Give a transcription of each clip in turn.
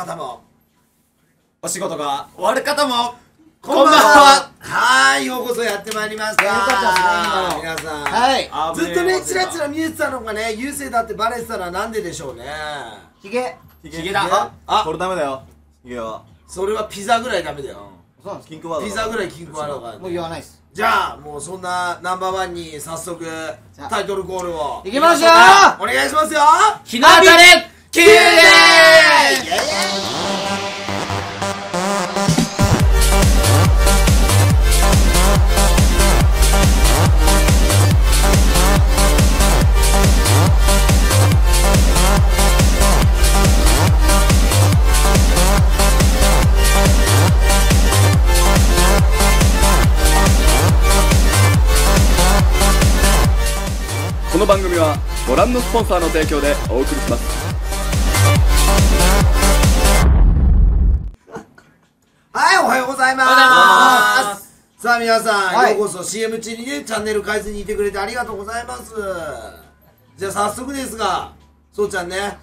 方もお仕事が終わる方もこんばんは。は。いようこそやってまいりました。よかったですね皆さん。はい。ずっとねチラチラ見えてたのがね優勢だってバレてたらなんででしょうね。ひげヒゲ。だ。あ。これダメだよ。ヒゲは。それはピザぐらいダメだよ。そうなんです。キンクワードピザぐらい金庫あるからもう言わないです。じゃあもうそんなナンバーワンに早速タイトルコールを。いきますよお願いしますよ。日の当たれキュレこの番組はご覧のスポンサーの提供でお送りします。ざいまおはようございます。さあ皆さん、はいようこそ CM 中にねチャンネル変えずにいてくれてありがとうございます。じゃあ早速ですがそうちゃんね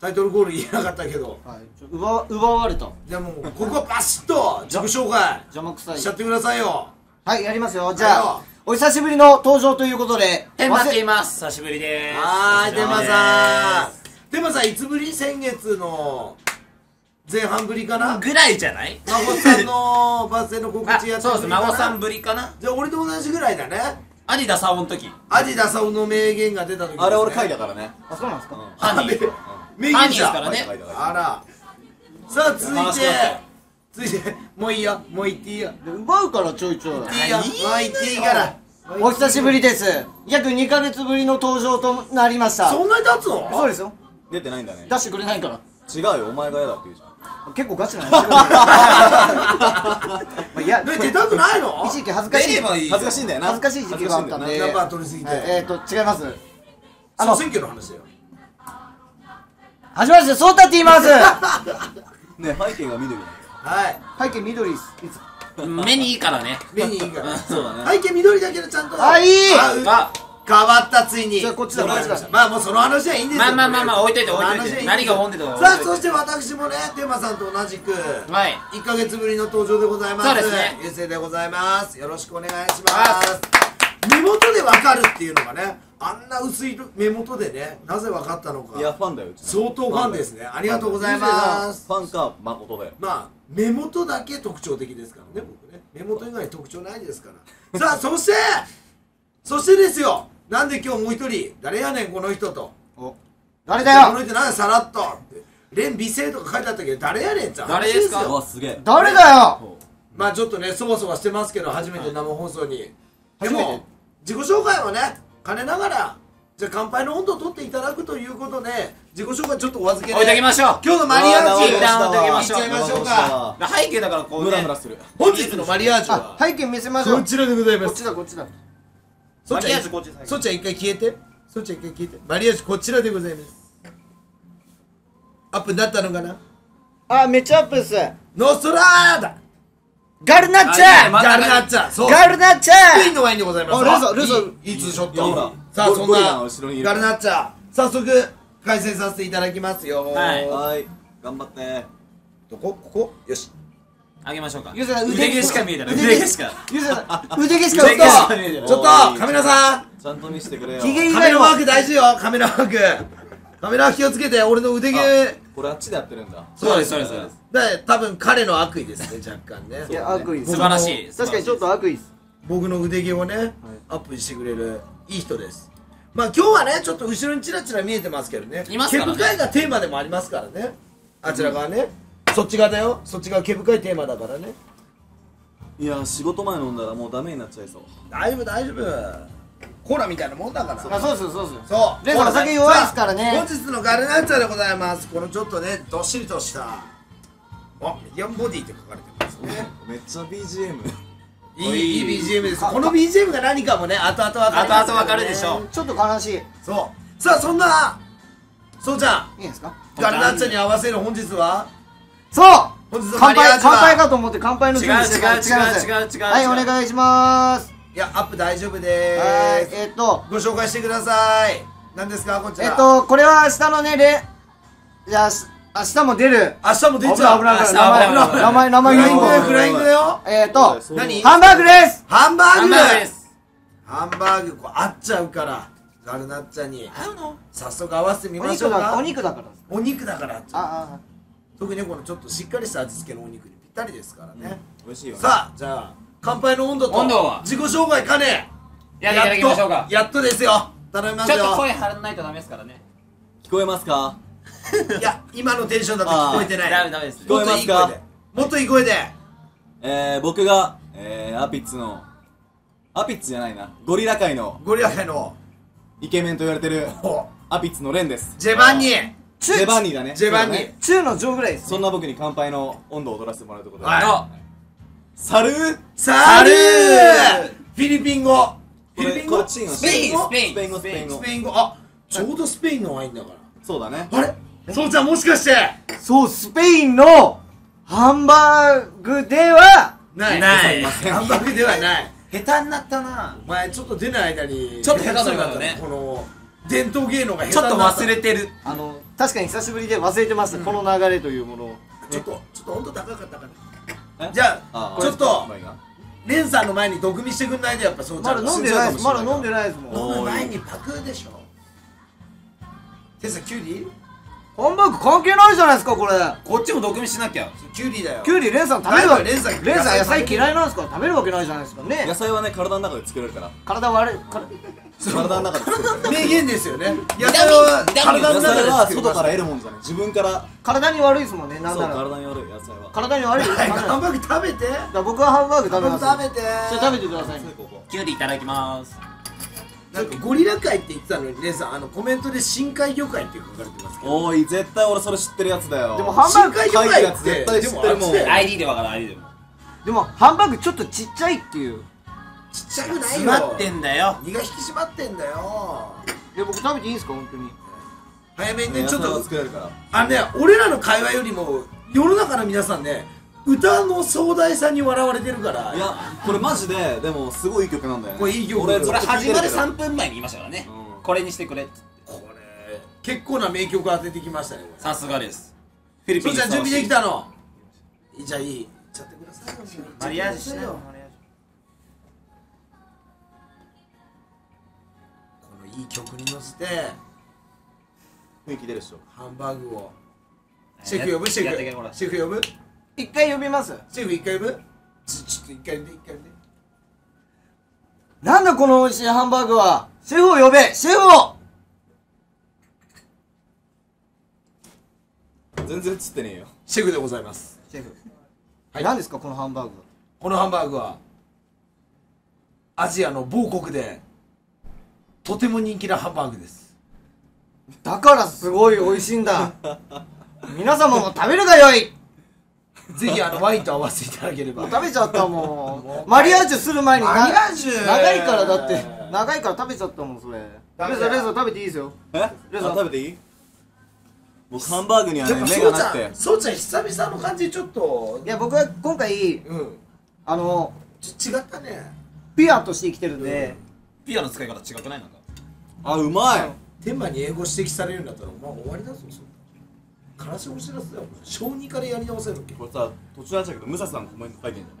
タイトルコール言えなかったけど。はい。奪わ奪われた。じゃあもうここバシッと自己紹介邪魔くさい。しちゃってくださいよ。はいやりますよ。じゃあお久しぶりの登場ということで天馬っています。久しぶりです。はーい天馬さんん天馬さんいつぶり先月の前半ぶりかな？ぐらいじゃない？孫さんのバス停の告あ知やってそうです孫さんぶりかな？じゃあ俺と同じぐらいだね。アディダサオの時。アディダサオの名言が出た時あれ俺書いたからね。あそうなんですか？ハニー。名ハニーです言者からね。あら。さあ続いて。続いて。もういいよ。もう言っていいよ。で奪うからちょいちょい。いいよ。もう言っていいから。お久しぶりです。約2ヶ月ぶりの登場となりました。そんなに経つの？そうですよ。出てないんだね。出してくれないから。違うよ。お前が嫌だって言うじゃん結構ガチな話 まあいやね出たくないの？一時期恥ずかしい。恥ずかしいん。だよな恥ずかしい時期があったんで。ナンバー取りすぎて、はいえっと違います。あの総選挙の話だよ。はじめましてソータって言いますね背景が緑はい。背景緑です。目にいいからね。目にいいから。そうだね。背景緑だけどちゃんとあいい。あ変わったついに。じゃあこっちだ。っまあもうその話はいいんですよ。まあまあまあまあ置いといて置いといて。何が本でとさあそして私もねテーマさんと同じくはい。1ヶ月ぶりの登場でございます。そうですね。ゆうせいでございます。よろしくお願いします。目元でわかるっていうのがねあんな薄い目元でねなぜわかったのか。いやファンだようち相当ファンですね。ありがとうございます。ファンか誠だよ。まあ目元だけ特徴的ですからね僕ね。目元以外特徴ないですから。さあそしてそしてですよなんで今日もう一人？誰やねんこの人と。お誰だこのよ人なんでさらっと。連美声とか書いてあったけ？ど誰やねんって話誰ですか？わすげえ。誰だよ？まあちょっとねそわそわしてますけど初めて生放送にで初めても自己紹介をね兼ねながらじゃあ乾杯の温度を取っていただくということで自己紹介ちょっとお預けで置いときましょう。今日のマリアージュ。一旦置いときましょう。いっちゃいましょうか。背景だからこうムね。ラムラする本日のマリアージュあは背景見せましょう。こちらでございます。こっちだこっちだそっちゃんマリアージュこっちそっちゃん一回消えて。そっちゃん一回消えて。マリアージュこちらでございます。アップになったのかな？あめっちゃアップです。ノストラーダ。ガルナッチ。ャあいいねまガルナッチ。ャそう。ガルナッチ。ャスペインのワインでございます。あルソルソいいいいツーショット。さあそんな後ろにいる。ガルナッチ。ャ早速開催させていただきますよ。はい。はい。頑張って。どこ？ここ？よしあげましょうか。ゆうさん腕毛しか見えてない。腕毛。しか。ゆうさん腕毛しちょっか見えてるちょっとカメラさん。ちゃんと見せてくれよ。カメラワーク大事よ。カメラワーク。カメラワーク気をつけて俺の腕毛。これあっちでやってるんだ。そうですそうですそうです。で多分彼の悪意ですね若干ね。いや悪意です。素晴らしい確かにちょっと悪意です。僕の腕毛をね、アップしてくれるいい人です。まあ今日はねちょっと後ろにチラチラ見えてますけどね。いますからね。毛深いがテーマでもありますからね。あちら側ね、そっち側だよ。そっち側毛深いテーマだからね。いや仕事前飲んだらもうダメになっちゃいそう。大丈夫大丈夫。コーラみたいなもんだから。あそうですそうですそう。レイさんお酒弱いですからね。本日のガルナッチャでございます。このちょっとねどっしりとしたあミディアムボディって書かれてますね。めっちゃ BGM いいい。い BGM です。この BGM が何かもね後々分かりますから、ね、後々分かるでしょ。ちょっと悲しい。いそう。さあそんなそうちゃんいですか？ガルナッチャに合わせる本日はそう！乾杯乾杯かと思って乾杯の準備してた。ら違う違う違う違う。はいお願いします。いやアップ大丈夫はいでーすえっとご紹介してください。何ですか？こちら。えっとこれは下のねれじゃ明日も出る。明日も出危ちゃう。ない危ない危明日危ないない名前名前フライングだよ。えーと何？ハンバーグです。ハンバーグ。ハンバーグです。ハンバーグこう合っちゃうから。ガルナッチャに。合うの？早速合わせてみおましょうか。お肉だから。お肉だからああ特にこのちょっとしっかりした味付けのお肉にぴったりですからね、美味しいよね。さあじゃあ乾杯の温度と温度は？自己紹介かねやっとやっとですよ。頼みますよ。ちょっと声張らないとダメですからね。聞こえますか？いや今のテンションだと聞こえてない。ダメダメです。聞こえますかもっといい声で。もっといい声で。えー、僕が、えー、アピッツのアピッツじゃないな。ゴリラ界のゴリラ界の。イケメンと言われてるお。アピッツのレンです。ジェバンニ。中ジェバンニだね。ジェバンニ中の上ぐらいですそんな僕に乾杯の音頭を取らせてもらうとい。うことで、はいあ Salud！Salud！フィリピン語。フィリピン語？スペインスペインスペイン語スペインス語。ペイン語。あちょうどスペインのワインだかそうだね。らあれ？そうちゃんもしかして。そうスペインのハンバーグではない。ない。ハンバーグではない。下手になったな。お前ちょっと出ない間に。ちょっと下手だった下ね。この伝統芸能がちょっと忘れてる。あの確かに久しぶりで忘れてました、この流れというものを。ちょっとちょっと温度高かったかなえ？じゃああちょっとレンさんの前に毒味してくんないでやっぱそうちゃんまだ飲んでないです。まだ飲んでないですもん。飲む前にパクでしょ。テスキュウリ？ハンバーグ関係ないじゃないですかこれ。こっちも毒味しなきゃ。キュウリだよ。キュウリレンさん食べるわレンさんレンさん野菜野菜嫌いなんですか？ら食べるわけないじゃないですか。ね。野菜はね体の中で作れるから。体悪いから体の中で作名言ですよね。野菜は体の野中で菜は外から得るもんじゃない。自分から体に悪いですもんねなんそうなら体に悪い野菜は。体に悪いハンバーグ食べて。ら僕はハンバーグ食べます。食べて。それ食べてくださいここ。キュウリいただきます。なんかゴリラ界って言ってたのにレンさんあのコメントで深海魚界って書かれてますけど。おい絶対俺それ知ってるやつだよ。でもハンバーグ深って。やつ絶対知ってるもん。でもあれ ID でわかる ID でもでもハンバーグちょっとちっちゃいっていうちっちゃくないよ。詰まってんだよ。身が引き締まってんだよ。いや僕食べていいんですか本当に？早めにねちょっと作れるから。あのね俺らの会話よりも世の中の皆さんね歌の壮大さに笑われてるから。いやこれマジででもすごいいい曲なんだよね。これいい曲。これ始まるけど。3分前に言いましたからね。うん。これにしてくれ。ってこれ結構な名曲当ててきましたね。こさすがです。フィリれそうちゃん準備できたたの。じゃあいい。ちゃってくださいよ。マリアージしなよいい曲に乗せて雰囲気出るでしょ。ハンバーグを。シェフ呼ぶ？シェフ？シェフ呼ぶ？一回呼びます。シェフ一回呼ぶ？ちちょっと一回呼んで一回呼んで。なんだこの美味しいハンバーグは？シェフを呼べ！シェフを！全然釣ってねえよ。シェフでございます。シェフ。はい。何ですかこのハンバーグこのハンバーグはアジアの某国でとても人気なハンバーグです。だからすごい美味しいんだ。皆様も食べるがよい。ぜひあのワインと合わせていただければ。食べちゃったもん。マリアージュする前になマリアージュ。長いからだって長いから食べちゃったもんそれ。レダメだよーザーレーザー食べていいですよ。え？あレザー。食べていい？僕ハンバーグにはやね目がなくて。ん。そうちゃん。久々の感じちょっと。いや僕は今回うん。あのち違ったね。ピュアとして生きてるんで、ピアの使い方違くないなんかあうまい。天馬に英語指摘されるんだったらお前終わりだぞそんな。悲しいお知らせだよ小児からやり直せるっけ。これさ途中なんだけどムサさんコメント書いてんじゃ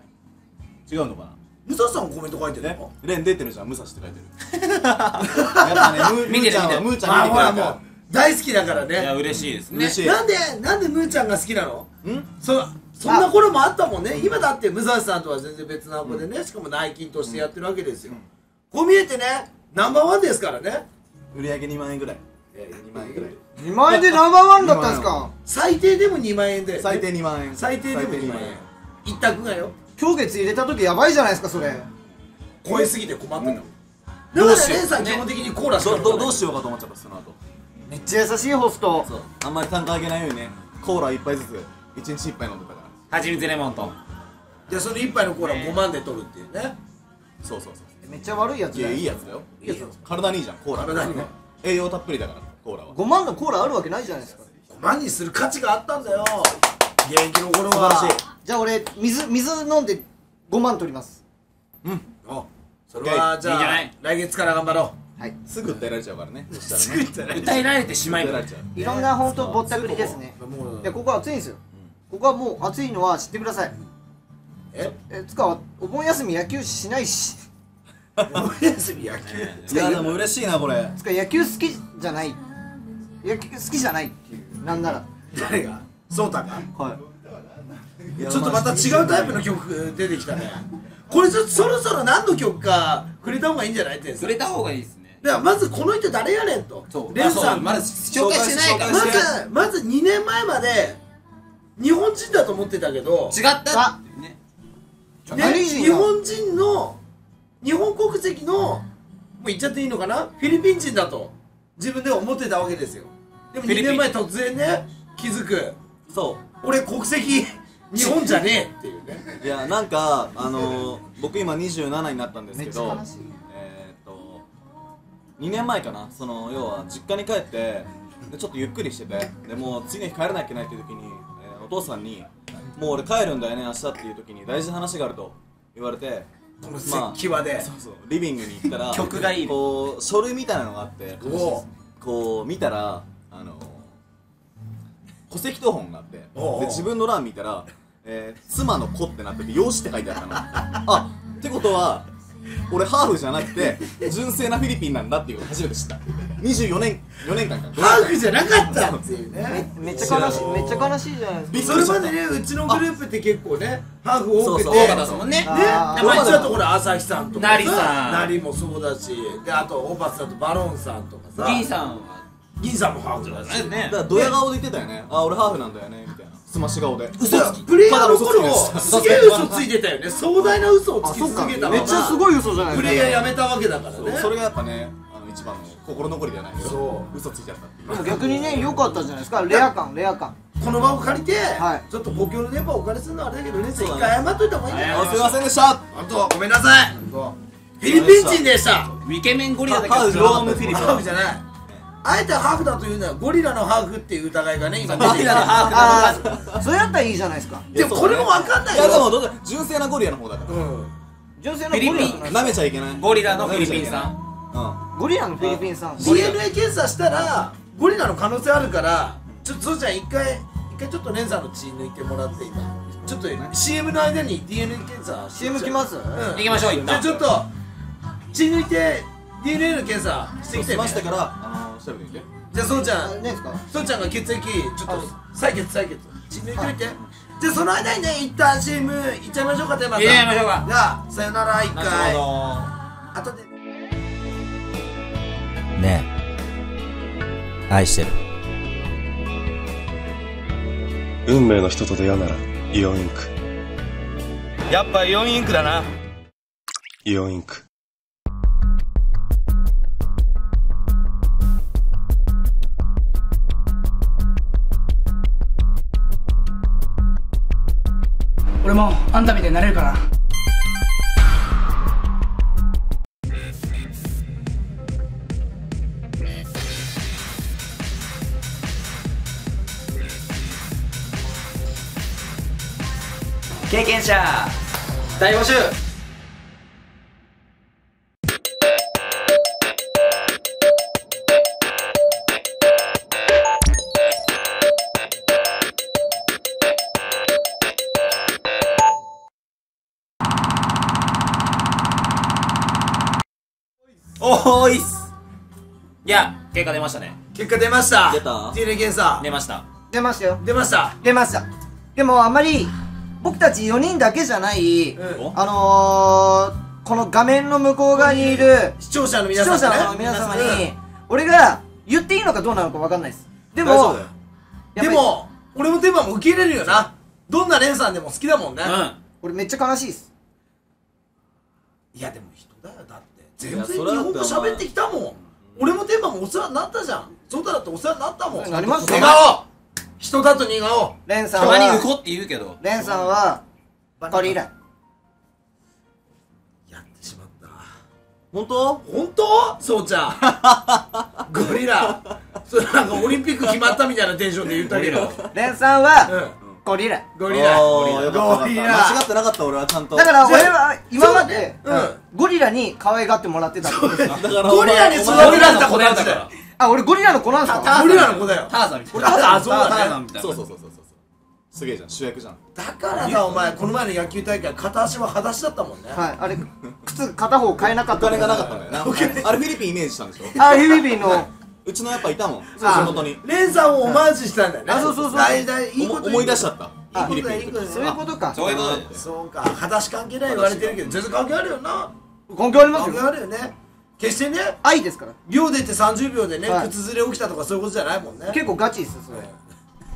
ない？違うのかな？ムサさんコメント書いてるえの？レン出てるじゃんムサって書いてる。やっぱねム見てるムーちゃんは見てるムーちゃまあん見て大好きだからいやね嬉しいです。ね。嬉しい。なんでなんでムーちゃんが好きなの？ん？そそんな頃もあったもんね。今だって武蔵さんとは全然別な子でね、しかも内勤としてやってるわけですよ、こう見えてねナンバーワンですからね売り上げ2万円ぐらい。2万円ぐらい。2万円でナンバーワンだったんですか？最低でも2万円で。最低2万円。最低でも2万円。一択がよ。今月入れた時やばいじゃないですかそれ。超えすぎて困ってんだもん、だからレンさん基本的にコーラしかどどどうしようかと思っちゃったその後。めっちゃ優しいホスト。そう。あんまり単価上げないようにね。コーラ1杯ずつ。1日1杯飲んでたから。蜂蜜レモンと。でその1杯のコーラ5万で取るっていうね。そうそうそうめっちゃ悪いやついやだよ。いいやつだよ。いいやつ。体にいいじゃんコーラ。体にね。栄養たっぷりだからコーラは。5万のコーラあるわけないじゃないですか。5万にする価値があったんだよ。現役の頃は。素晴らしい。じゃあ俺水水飲んで5万取ります。おそれはじゃあいいんじゃない？来月から頑張ろはい。すぐ訴えられちゃうからね。そしたらね。作ったら歌えられてしまえば。訴えられちゃう。いろんな本当ぼったくりですね。もうでここ暑いんですよ。ここはもう暑いのは知ってください。え？えつかお盆休み野球しないしお休み野球。いやでも嬉しいなこれ。つか野球好きじゃない。野球好きじゃないっていう。なんなら。誰が？そうたが？はい。ちょっとまた違うタイプの曲出てきたね。これちょっとそろそろ何の曲か触れた方がいいんじゃない？って。触れた方がいいですね。だからまずこの人誰やねんと。そう。レンさん。まだ紹介してないから。まずまず2年前まで日本人だと思ってたけど。違ったね。日本人の日本国籍のもう言っちゃっていいのかな？フィリピン人だと自分では思ってたわけですよ。でも2フィリピン年前突然ね気づく。そ俺国籍日本じゃねえ。っていうね。ういやなんかあのー、僕今27になったんですめけどえーっと2年前かな。その要は実家に帰ってでちょっとゆっくりしててでもう次の日帰らなきゃいけないっていう時に、えーお父さんに「もう俺帰るんだよね明日」っていう時に大事な話があると言われてこの際で、そうそう。リビングに行ったら曲がいいね。こう書類みたいなのがあってこう見たらあの戸籍謄本があってで自分の欄見たら、えー妻の子ってなってて養子って書いてあったの。あってことは俺ハーフじゃなくて純正なフィリピンなんだっていうのを初めて知った。24年4年間か。ハーフじゃなかったっていうね。めっちゃ悲しいめっちゃ悲しいじゃないですか。それまでねうちのグループって結構ねハーフ多くて。そうそう多かったですもんね。ね、あー。でまあだとこれ朝日さんとかなりさん。なりもそうだし。であとオパスだとバロンさんとかさ。銀さんは。銀さんもハーフだし。ねだからドヤ顔で言ってたよね。あ俺ハーフなんだよねみたいなすまし顔で。嘘プレイヤーの頃す。すげえ嘘ついてたよね。壮大な嘘をつき続けためっちゃすいごい嘘じゃないプですか。レイヤーやめたわけだからね。それがやっぱねあの一番の心残りじゃないけどそう。嘘ついちゃったっていう。でも逆にね良かったじゃないですか。レア感レア感。この場を借りて、はい。ちょっと公共の電波をお借りするのはあれだけどね一回謝っといた方がいいんじゃない？あすいませんでした本当ごめんなさい。フィリピン人でした。ウィケメンゴリラだけど。フィリピン。ハーフじゃないあえてハーフだというのはゴリラのハーフっていう疑いがね今ゴリラのハーフああそれだったらいいじゃないですか。でもこれも分かんないいやでもよどうせ純正なゴリラの方だから。うん。純正のゴリラ。なめちゃいけない。ゴリラのフィリピンさん。ん。ゴリラのフィリピンさん。DNA 検査したらゴリラの可能性あるからちょっとそうちゃん一回一回ちょっとレンさんの血抜いてもらって今。ちょっと CM の間に DNA 検査 CM 来ます？うん。行きましょう一旦。じゃあちょっと血抜いて DNA の検査してきてね。しましたからあの調べてみて。じゃあそうちゃあんねですか？そうちゃんが血液ちょっと採血採血。血抜いてみて。じゃあその間にね一旦 CM いっちゃいましょうかテーマさん。いっちゃいましょうか。じゃあさよなら一後回ほ後で。ねえ。愛してる。運命の人と出会うならイオンインク。やっぱイオンインクだな。イオンインク俺もあんたみたいになれるかな経験者大募集。結果出ましたね。結果出ました。出た？査出ました。出ましたよ。出ました。出ました。でもあんまり僕たち4人だけじゃない、うん。あのー、この画面の向こう側にいる視聴者の視皆聴者さんね。の皆様に俺が言っていいのかどうなのか分かんないです。でもでも俺もテーマも受け入れるよな。どんなレンさんでも好きだもんね、うん。俺めっちゃ悲しいです。いやでも人だよ。だって全然日本語喋ってきたもん俺もテーマもお世話になったじゃん。そうだってお世話になったもん。なりました似顔。人だと似顔。レンさんたまにウはコって言うけど。レンさんはゴリラ。やってしまった。本当？本当？そうちゃん。ゴリラ。それなんかオリンピック決まったみたいなテンションで言ったけど。レンさんはうんゴリラ。ゴリラ。ゴリラ。間違ってなかった俺はちゃんと。だから俺は今まで、ゴリラに可愛がってもらってたゴリラに育てられた子なんだよあ俺ゴリラの子なんですか？ゴリラの子だよ。ターザンみたい俺ターザンみたいな。そうそうそうそうそう。すげえじゃん。主役じゃん。だからさお前この前の野球大会片足は裸足だったもんね。はいあれ靴片方買えなかおった。金がなかったんだよな。あれフィリピンイメージしたんでしょ？あフィリピンのうちのやっぱいたもん。地あ元に。レンさんをオマージュしたんだよね。あそうそうそう。大体いいこと思思い出しちゃった。いいことだいいことだそういうことか。そういうことだよ。そうか。裸足関係ない言われてるけど全然関係あるよな。根拠あります関係よあるよね。決してね愛ですから。秒出て30秒でねはい。靴ずれ起きたとかそういうことじゃないもんね。結構ガチですよそれ。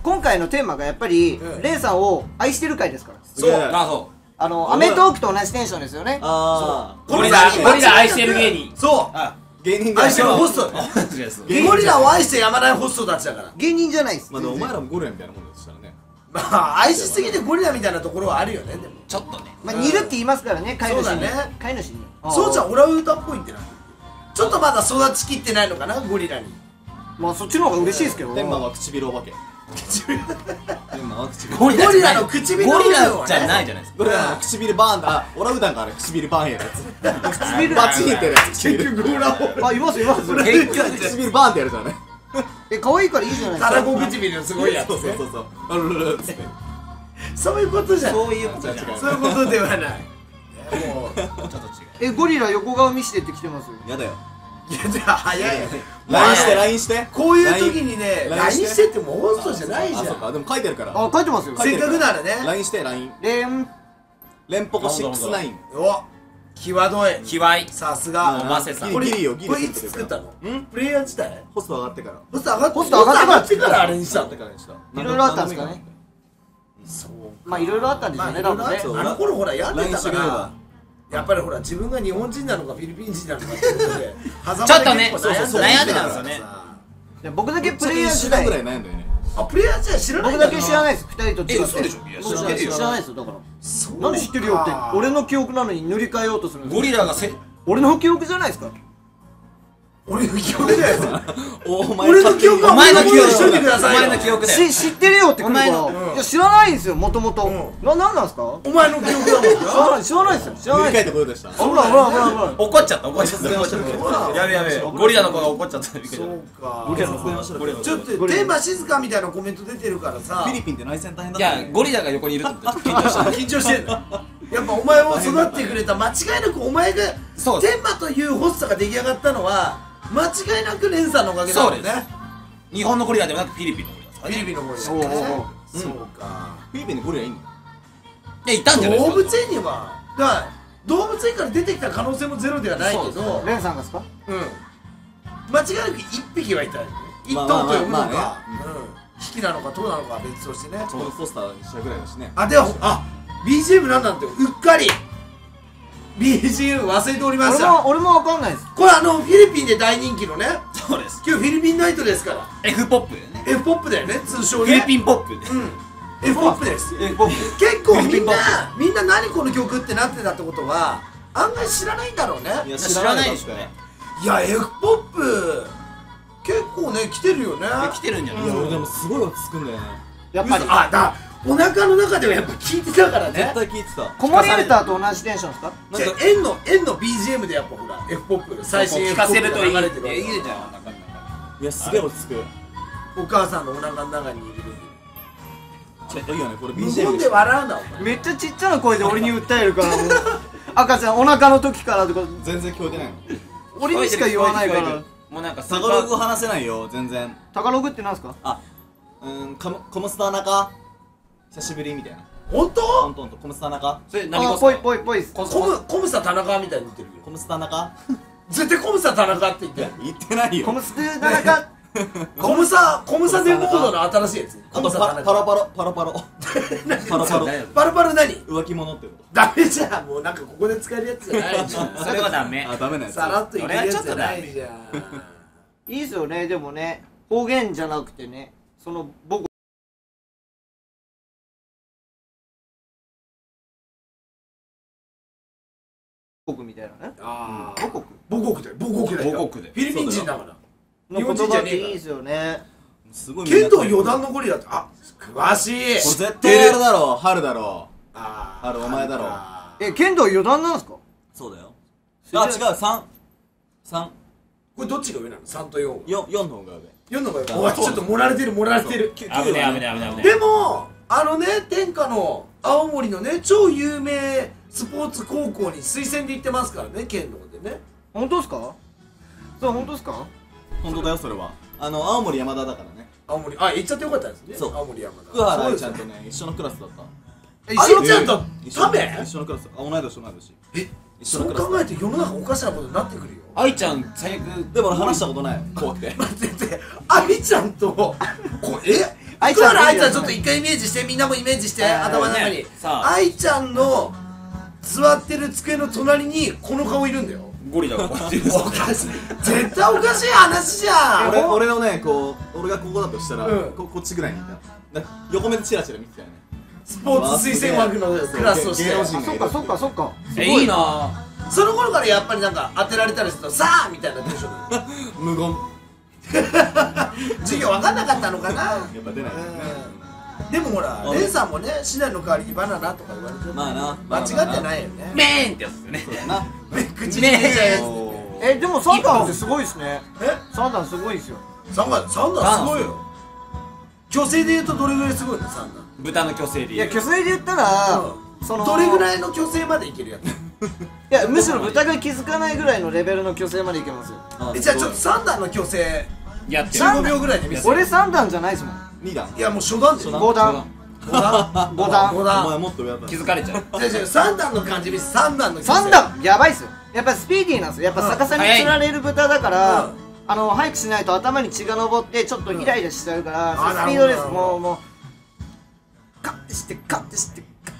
今回のテーマがやっぱりうん。レイさんを愛してる回ですから。すげえあそあのアメトーークと同じテンションですよね。あう。ゴリラゴリラ愛してる芸人。そう。あー芸人が愛してるホストゴリラを愛してやまないホストたちだから。芸人じゃないです。まあでもお前らもゴリラみたいなもんだとしたらね。まあ愛しすぎてゴリラみたいなところはあるよねでも。ちょっとね。まあ似るって言いますからね飼い主に。そうだね。飼い主に。そうちゃんオランウータンっぽいってなちょっとまだ育ちきってないのかなゴリラに。まあそっちの方が嬉しいですけど。天馬は唇お化け天馬は唇ゴゴリラの唇のゴリ部分をねラじゃないじゃないですか。ゴリラの唇バーンだ。あオランウータンかあれ唇バーンやるやつ唇バチンってやるやつ。唇ゴラを。あいますいます。結局。唇バーンってやるじゃんねえ可愛いからいいじゃないですタラかゴ唇のすごいやつね。そうそうそう。そうあるるるっつって。そういうことじゃん。そういうことじゃない。そういうことではない。もうちょっと違う。えゴリラ横顔見してって来てますよ。やだよいやでも早いよ。ね LINE して LINE して。こういう時にね LINE して。ってもホストじゃないじゃん。あそっか。でも書いてるから。あ書いてますよ。せっかくならね。LINE して LINE レン。連ポコ69お際どい。卑猥さすあがマセさん。これこれいつ作ったの？ん？プレイヤー自体？ホスト上がってから。ホスト上がってホスト上がってから。ホスト上がってからあれにしたの上がってからに？したいろいろあったんですかねそうまあいろいろあったんでしょうね。多分ねあの頃ほらやってたからやっぱりほら自分が日本人なのかフィリピン人なのかっていうことでちょっとね結構そうそう悩んでたんですよね。僕だけプレイヤー1時週間ぐらいんだよね。あプレイヤー自体知らない僕だけ知らないいです二人と違ってえ嘘でしょ？いや僕知ってるよ知らないですよ。だからそうなんで知ってるよって。俺の記憶なのに塗り替えようとするんですゴリラがせ俺の記憶じゃないですか？俺の記憶だよ。おお前俺の記憶はお前の記憶しといてくだおさいよ。前の記憶だ知ってるよって来るの。うん。いや知らないんですよもともとうななんなんですか？お前の記憶だもん知らない知らないですよでほらほらほらほら。怒っちゃった怒っちゃった。やべやべゴリラの子が怒っちゃった。そうか。ゴリラの子ちょっとテーマ静かみたいなコメント出てるからさ。フィリピンって内戦大変だいやゴリラが横にいるって緊張した緊張してんの。やっぱお前を育ってくれた間違いなくお前がそうです。天馬というホストが出来上がったのは間違いなくレンさんのおかげだもんね。そう日本のゴリラではなくフィリピンのゴリラですかフィリピンの方ですおう。そうか。フィリピンにゴリラいんの？いやいたんじゃないですか？動物園にはだから動物園から出てきた可能性もゼロではないけどレンさんがですか？うん。間違いなく一匹はいたよね一まあ頭と呼ぶのまあまあかうん。引きなのかどうなのかは別としてね。そのポスターにしたぐらいだしね。あでもあ BGM なんなんてうっかり BGM 忘れておりま俺した。も俺もわかんないです。これあのフィリピンで大人気のね。そうです。今日フィリピンナイトですから。F ポップね。F ポップだよね通称フねィリピンポップ。うん。F ポップです。え僕結構みんなみんな何この曲ってなってたってことは案外知らないんだろうね。いや知らないでしょね。いや F ポップ結構ね来てるよね。え来てるんじゃないいやでもすごい落ち着くんだよね。やっぱり。嘘。あだお腹の中ではやっぱ聞いてたからね。絶対聞いてた。コモリエルターと同じテンションですか？じゃあ円の円の BGM でやっぱほら F ポップ。最新聞 F かポップ流れてるわけいいじゃんなんか。いやすげえ落ち着く。お母さんのお腹の中にいるちょっといいよねこれ無 BGM 言で笑うなお前めっちゃちっちゃな声で俺に訴えるからもう 赤ちゃんお腹の時からとか。全然聞こえてないの。俺にしか言わないから。もうなんかタガログ話せないよ全然。タガログってなんですか？あうーんコムコムスター中久しぶりみたいな。本当？トントンとコムスター中？それ何あ語ぽいぽいぽい。っすコムコムサ田中みたいに言ってるよ。コムスター中？絶対コムサ田中って言って言ってないよ。コムステーナナカコムサコムサデモードの新しいやつ。あとパパロパロパロパロ。パロパロ。パルパル何？浮気者ってこダメじゃん。もうなんかここで使えるやつじゃないじゃん。それはダメ。とあダメなやつ。さらっといけるやつじゃないじゃん。いいっすよねでもね。方言じゃなくてね。その僕僕みたいなね。あ母国？母国だよ。母国だよ。母国で。フィリピン人だから。日の本人じゃねえかいいっすよね。すごい剣道四段のゴリラってあ詳しい。これ絶対あれだろ春だろああるお前だろあえ剣道四段なんですか？そうだよ。あ違う。三。三。これどっちが上なの？3と4四四の方が上4の方がおいちょっと盛られてる盛られてる。危ねえ危ねえ危ねえ危ねえ。でもあのね天下の青森のね超有名スポーツ高校に推薦で行ってますからね剣道でね。本当ですか？そう本当ですか？本当だよそれは。あの青森山田だからね。青森あ行っちゃってよかったですねそう。青森山田。福原愛ちゃんそとね。一緒のクラスだった。えうです愛ちゃんと一緒タメ一緒のクラス。あ同い年同い年。え一緒そうのクラス考えて世の中おかしなことになってくるよ。愛ちゃん最悪でも俺話したことない怖くて。待ってて愛ちゃんとこえ？愛ちゃん福原愛ちゃんちょっと一回イメージしてみんなもイメージしてはい頭の中に。ねさあ。愛ちゃんの座ってる机の隣にこの顔いるんだよ。ゴリラがこうやっておかしい。絶対おかしい話じゃん。俺俺のねこう俺がここだとしたら、うん。ここっちぐらいにいた。だ横目でチラチラ見てたよね。スポーツ推薦枠のクラスとして。芸能人あそっかそっかそっか。えい。いな。その頃からやっぱりなんか当てられたりするとさあみたいなテンション。無言。授業分かんなかったのかな。やっぱ出ないでもほらうん。レイさんもねシナの代わりにバナナとか言われてる。まあな間違っていないよね。メーンってやつよね。そうだな。口に入れちゃうやつえでも三段ってすごいですね。え？三段すごいですよ。サンダサンダーすごいよ。虚勢で言うとどれぐらいすごいの？サンダ豚の虚勢でいや虚勢で言ったら、うそのどれぐらいの虚勢までいけるやつ？いやむしろ豚が気づかないぐらいのレベルの虚勢までいけますよ。じゃあちょっと3段の虚勢やってる15秒ぐらいで見せて。俺三段じゃないですもん二段。いやもう初段でしょ五段。5段。五段。5お段。前もっと上だった気づかれちゃう。じゃあじゃあ3段の感じ見せ3段の虚勢三段やばいっすよ。やっぱスピーディーなんですよ。やっぱ逆さに釣られる豚だから、うんあの早くしないと頭に血が上ってちょっとイライラしちゃうから、スピードです。もうもうカッてしてカッてしてカ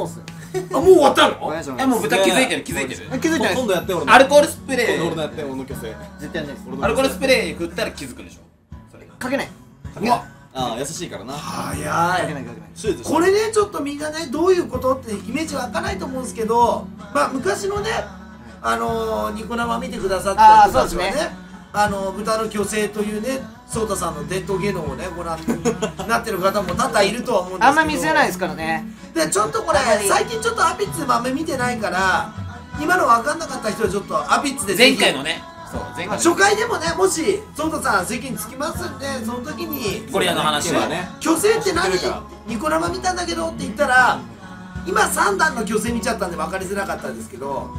ッうっすよあもう終わったのお願いしますえもう豚気づいてる気づいてるえ気づいてないです今度やって俺のアルコールスプレ今度俺のやーって俺の虚勢絶対ないですアルコールスプレー振ったら気づくんでしょそれかけないうわ。ああ優しいからな。早い。これねちょっとみんなねどういうことってイメージ湧かないと思うんですけどまあ昔のねあのー、ニコ生見てくださった人たちはねあーそうですね。あの豚の虚勢というね颯太さんの伝統芸能をねご覧になってる方も多々いるとは思うんですけど。あんま見せないですからね。でちょっとこれ最近ちょっとアピッツ豆見てないから今の分かんなかった人はちょっとアピッツでぜひ。前回のねそう前回の。初回でもねもし颯太さん席に着きますんでその時にゴリラの話は今ね。虚勢って何？ニコ生見たんだけどって言ったら今3段の虚勢見ちゃったんで分かりづらかったんですけど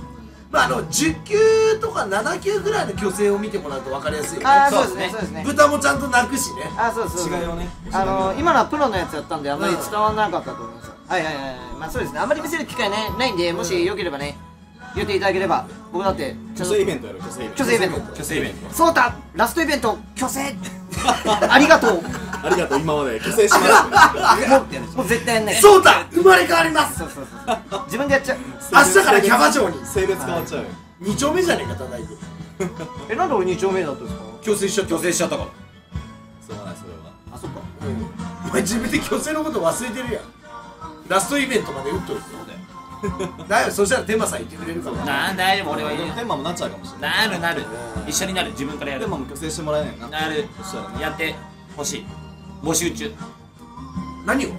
まああの10級とか7級ぐらいの虚勢を見てもらうと分かりやすいよね。ああそうそうですね。そうですね。豚もちゃんと鳴くしね。あそうですそう。です違いをね。あの今のはプロのやつやったんであんまり伝わらなかったと思います。はいはいはいはい。まあそうですね。あんまり見せる機会ねないんでもしよければね言っていただければ僕だって虚勢イベントやる虚勢イベント。虚勢イベント。そうだラストイベント虚勢。ありがとう。もありがとう今まで。虚勢しなう絶対やんない。そうだ生まれ変わります。そうそうそう自分でやっちゃう。明日からキャバ嬢に。性別変わっちゃうよ。2丁目じゃねえか叩いて。えなんで俺2丁目だったんですか？虚勢しちゃった。虚勢しちゃったから。そうだねそれはあそっか。お前自分で虚勢のこと忘れてるやん。ラストイベントまで打っとるぞだよそしたらテンマさん言ってくれるから。なん大丈夫俺は言う。天満もなっちゃうかもしれない。なるなる。一緒になる自分からやる。天満も虚勢してもらえないななる。そしたらね。やってほしい。募集中。何を？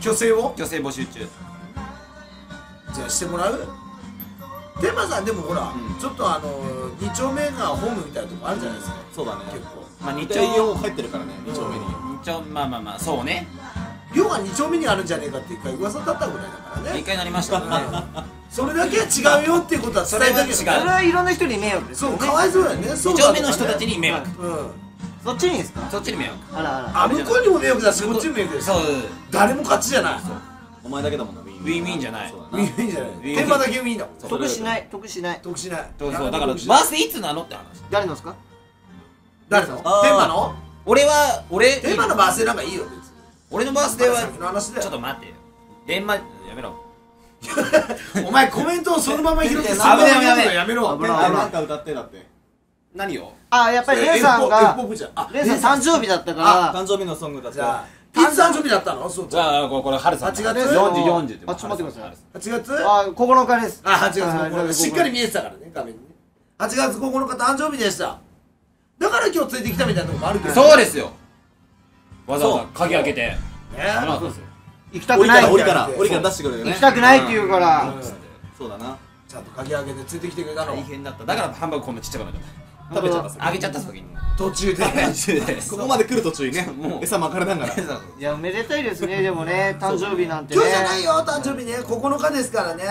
虚勢を？女性募集中。じゃあしてもらう？テンマさんでもほら、うん。ちょっとあの2丁目がホームみたいなとこあるじゃないですか。そうだね。結構。まあ二丁。入ってるからね二丁目に。二丁まあまあまあそうね要は2丁目にあるんじゃねえかって一回噂だったぐらいだからね。一回なりました。ねそれだけは違うよっていうことは伝えたけど それは違それはいろんな人に迷惑ですよね。そうかわいそうだよね。そう二だ丁目の人たちに迷惑。うん。そっちにですか？そっちに迷惑。あらあら。あ向こうにも迷惑だしこっちにも迷惑だし。そう。誰も勝ちじゃない。お前だけだもんなウウィン。ウィンじゃない。そうウィンウィンじゃない。ウィンウィン。テンマだけウィンだ得しない得しない。得しない。そうそう。だからバースいつなのって話。誰のですか？誰の？あー。テンマの？俺は俺テンマのバースデーなんかいいよ別に俺のバースデーは先の話だよ。ちょっと待ってよ。電話やめろ。お前コメントをそのまま拾ってその危ままない危ない。拾うのやめろ。危ない。あなんか歌ってだって。何を？あやっぱりレイさんがレイさん誕生日だったから。誕生日のソング歌って。じゃあいつ誕生日だったの？そう。じゃあこれこれ春さん。8月？40 40ってあちょっと待ってください。8月？あ9日です。あ8月。はい9日しっかり見えてたからね画面にね。8月9日誕生日でした。だから今日連れてきたみたいなとこもあるけど。そうですよわざわざ鍵開けて。ね。なかったですよ。行きたくない。檻から檻から。出してくるよね。行きたくないって言うから。うん。そうだな。ちゃんと鍵開けてついてきてくれたの。大変だった。だからハンバーグこんなちっちゃくなっちゃっ食べちゃったあげちゃった先に。途中で。途中で。ここまで来る途中にねもう。餌まかれながら。いやめでたいですね。でもね誕生日なんてね。今日じゃないよ誕生日ね。9日ですからね。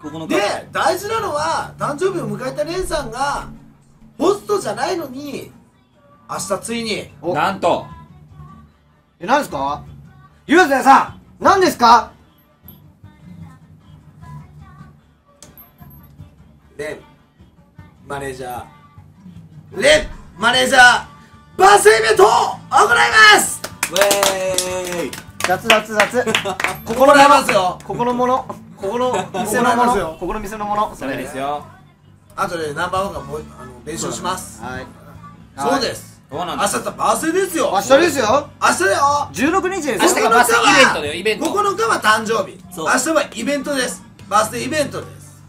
ここので大事なのは誕生日を迎えたレンさんがホストじゃないのに明日ついに。おなんとえ何ですか？ゆうせいさん何ですか？レンマネージャー。レンマネージャー。バースイベントを行います！ウェーイ。雑雑雑こここらえますよ。ここのもの。ここの。店のもの。ここの店のもの。それですよ。あとでナンバーワンがもうあの弁償します。はい。そうですそうなんです。明日バースデーですよ。明日ですよ。明日だよ16日です。よ明日がバースデーイベントだよイベント。9日は誕生日。そう。明日はイベントです。バースデーイベントです。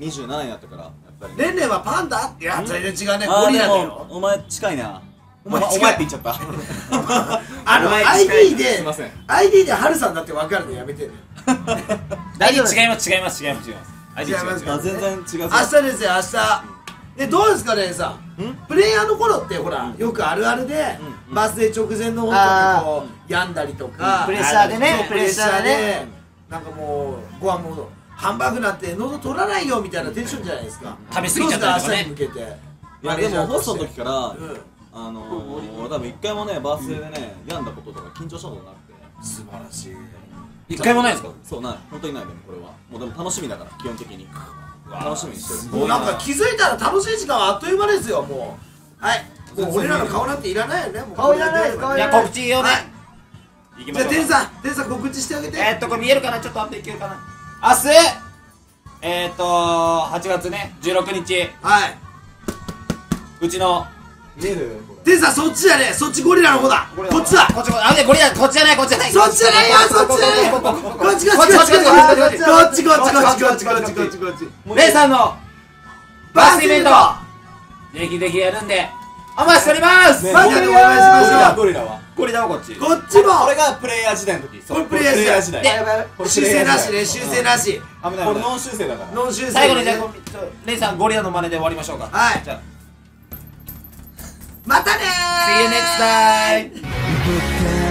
27になったからやっぱり。レンレンはパンダ？いや全然違うね。ゴリラだよ。もお前近いな。お前近い。お前って言っちゃった。あの ID ですいません。ID でハルさんだって分かるのやめてね 大丈夫？違います違います違います違います。違います。あ全然違う。ぞ明日ですよ明日でどうですかレンさん？プレイヤーの頃ってほらよくあるあるでバースデー直前の本当にこう病ん。だりとか。プレッシャーでね。プレッシャーでなんかもうご飯もハンバーグなんて喉取らないよみたいなテンションじゃないですか。食べ過ぎちゃったりとかね。に向けて？いやでもホストの時からうん。あのー、俺多分一回もねバースデーでね病んだこととか緊張したことなくて。素晴らしい。一回もないですか？そうない。本当にないでもこれは。もうでも楽しみだから基本的に楽しみにしてる。もうなんか気づいたら楽しい時間はあっという間ですよもう。はい。もう俺らの顔なんていらないよねもう。顔いらないです。顔いじゃらない。あ告知をね。はい。じゃあいきましょうテンさんテンさん告知してあげて。えーっとこれ見えるかな？ちょっと後でいけるかな？明日えーっと8月ね16日。はい。うちの見える？テンさんそっちじゃね。えそっちゴリラの方だ。こっちだ。こっちあねこれやこっちじゃないこっちじゃないそっちじゃないよそっち。じゃないよこっちこっちこっち。こっちこっちこっちこっちこっちこっちこっちこっちこっちレイさんのバースデーイベントぜひぜひやるんでお待ちしております。ねマジでお願いしましょう。ゴリラはこれだわこっち。こっちも。これがプレイヤー時代の時。これプレイヤー時代。修正なしね修正なし。これノン修正だから。ノン修正。最後にじゃあこレイさんゴリラの真似で終わりましょうか。はい。じゃあまたね !See you next time! っ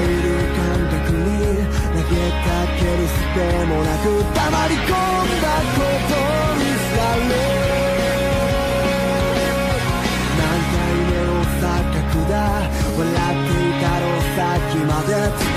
いる感覚に投げかける捨てもなく黙り込んだことにされ何回目の錯覚だ笑っていたのさっまで